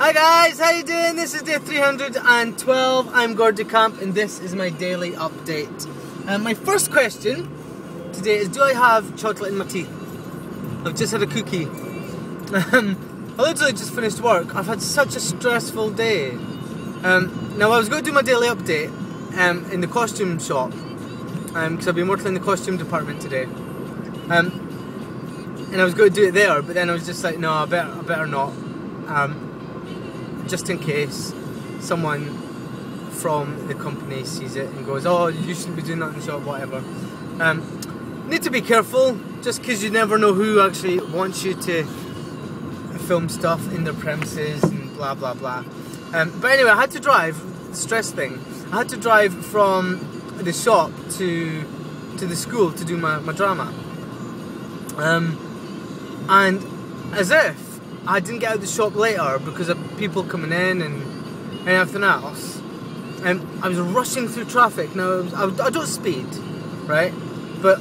Hi guys, how you doing? This is day 312. I'm Gordon Camp and this is my daily update. Um, my first question today is do I have chocolate in my teeth? I've just had a cookie. Um, I literally just finished work. I've had such a stressful day. Um, now I was going to do my daily update um, in the costume shop because um, I've been working in the costume department today. Um, and I was going to do it there, but then I was just like, no, I better, I better not. Um, just in case someone from the company sees it and goes, "Oh, you shouldn't be doing that in the shop," whatever. Um, need to be careful, just because you never know who actually wants you to film stuff in their premises and blah blah blah. Um, but anyway, I had to drive. Stress thing. I had to drive from the shop to to the school to do my, my drama. Um, and as if I didn't get out of the shop later because of people coming in and, and everything else. And I was rushing through traffic. Now, I, I don't speed, right? But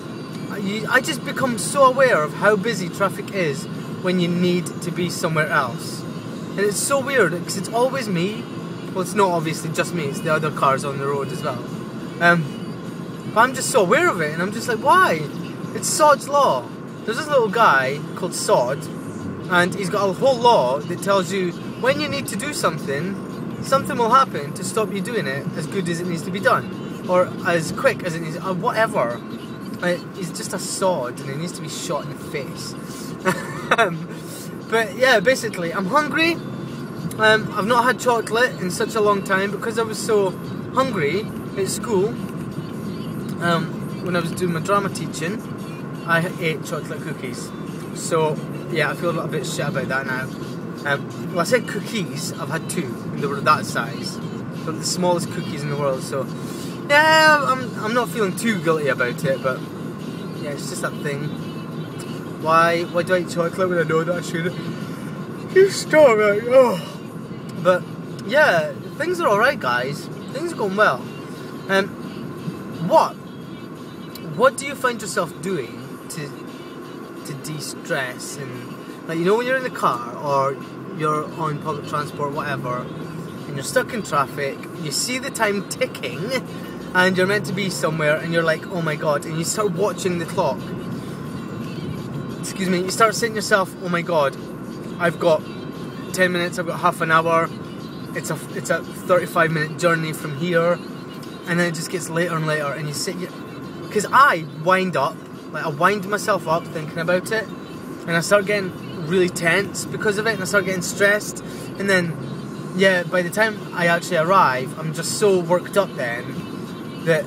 I, I just become so aware of how busy traffic is when you need to be somewhere else. And it's so weird because it's always me. Well, it's not obviously just me, it's the other cars on the road as well. Um, but I'm just so aware of it, and I'm just like, why? It's Sod's Law. There's this little guy called Sod and he's got a whole law that tells you when you need to do something, something will happen to stop you doing it as good as it needs to be done, or as quick as it needs, or whatever. He's just a sod, and he needs to be shot in the face. but yeah, basically, I'm hungry. Um, I've not had chocolate in such a long time because I was so hungry at school. Um, when I was doing my drama teaching, I ate chocolate cookies. So yeah, I feel a little bit shit about that now. Um, well, I said cookies. I've had two, and they were that size. They're the smallest cookies in the world. So yeah, I'm I'm not feeling too guilty about it, but yeah, it's just that thing. Why why do I eat chocolate when I know that I should? You stop it. Oh. But yeah, things are all right, guys. Things are going well. Um, what what do you find yourself doing to to de-stress and like you know when you're in the car or you're on public transport whatever and you're stuck in traffic you see the time ticking and you're meant to be somewhere and you're like oh my god and you start watching the clock. Excuse me you start saying to yourself oh my god I've got 10 minutes I've got half an hour it's a it's a 35 minute journey from here and then it just gets later and later and you sit because I wind up like I wind myself up thinking about it, and I start getting really tense because of it, and I start getting stressed, and then yeah, by the time I actually arrive, I'm just so worked up then that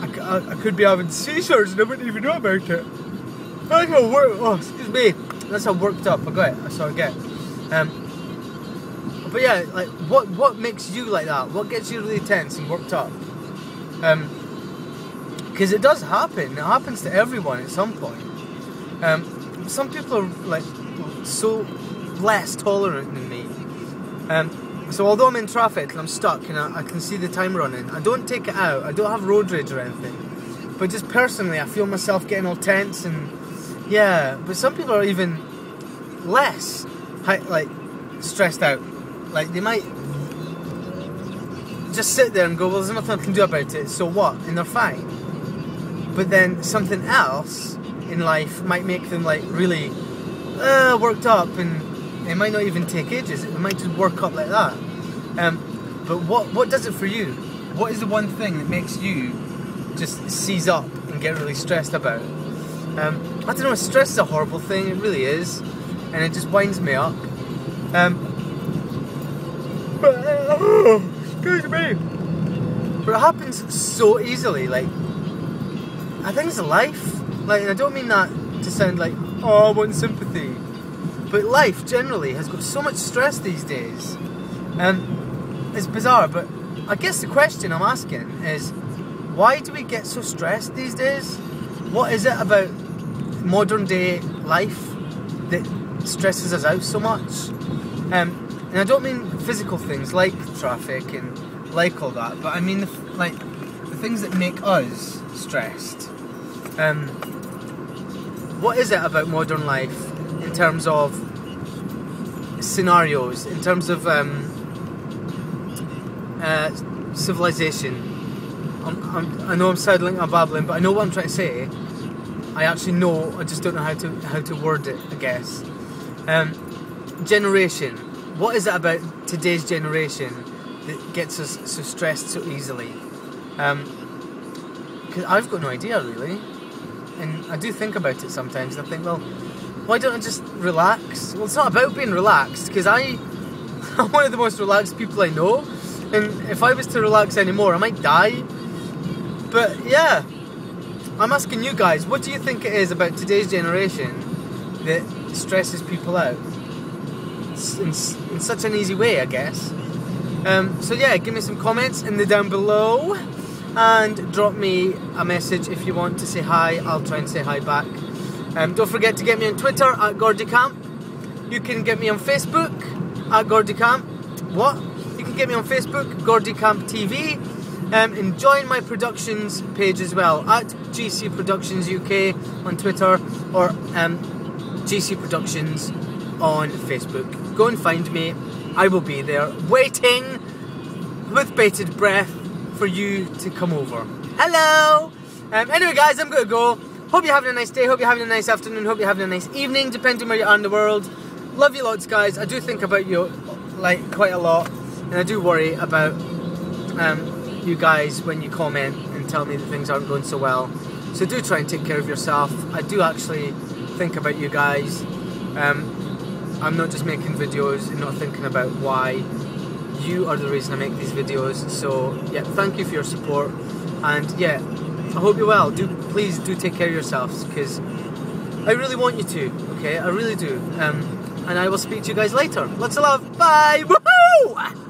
I, I, I could be having seizures and I wouldn't even know about it. That's how work. Oh, excuse me. That's how worked up I got. I sort of get. Um, but yeah, like what what makes you like that? What gets you really tense and worked up? Um, because it does happen. It happens to everyone at some point. Um, some people are like so less tolerant than me. Um, so although I'm in traffic and I'm stuck and I, I, can see the time running, I don't take it out. I don't have road rage or anything. But just personally, I feel myself getting all tense and yeah. But some people are even less like stressed out. Like they might just sit there and go, "Well, there's nothing I can do about it. So what?" And they're fine but then something else in life might make them like really uh, worked up and it might not even take ages. It might just work up like that. Um, but what what does it for you? What is the one thing that makes you just seize up and get really stressed about? Um, I don't know stress is a horrible thing it really is and it just winds me up. Um, but, excuse me. But it happens so easily like I think it's life. Like, I don't mean that to sound like, oh, I want sympathy. But life generally has got so much stress these days. And it's bizarre, but I guess the question I'm asking is why do we get so stressed these days? What is it about modern day life that stresses us out so much? Um, and I don't mean physical things like traffic and like all that, but I mean the, like the things that make us stressed. Um, what is it about modern life in terms of scenarios in terms of um, uh, civilization. I'm, I'm, i know I'm sounding I'm babbling, but I know what I'm trying to say. I actually know. I just don't know how to how to word it. I guess. Um, generation. What is it about today's generation that gets us so stressed so easily? Because um, I've got no idea really, and I do think about it sometimes. I think, well, why don't I just relax? Well, it's not about being relaxed because I, I'm one of the most relaxed people I know, and if I was to relax anymore, I might die. But yeah, I'm asking you guys, what do you think it is about today's generation that stresses people out? In, in such an easy way, I guess. Um, so yeah, give me some comments in the down below, and drop me a message if you want to say hi. I'll try and say hi back. Um, don't forget to get me on Twitter at GordyCamp. You can get me on Facebook at GordyCamp. What? You can get me on Facebook, GordyCamp TV. Um, and join my productions page as well at GC Productions UK on Twitter or um, GC Productions on Facebook. Go and find me. I will be there waiting with bated breath for you to come over. Hello! Um, anyway, guys, I'm to go. Hope you're having a nice day. Hope you're having a nice afternoon. Hope you're having a nice evening, depending where you are in the world. Love you lots, guys. I do think about you like quite a lot, and I do worry about um, you guys when you comment and tell me that things aren't going so well. So do try and take care of yourself. I do actually think about you guys. Um, I'm not just making videos and not thinking about why. You are the reason I make these videos. So yeah, thank you for your support, and yeah. I hope you're well. Do please do take care of yourselves because I really want you to. Okay, I really do. Um, and I will speak to you guys later. Lots of love. Bye. Woohoo!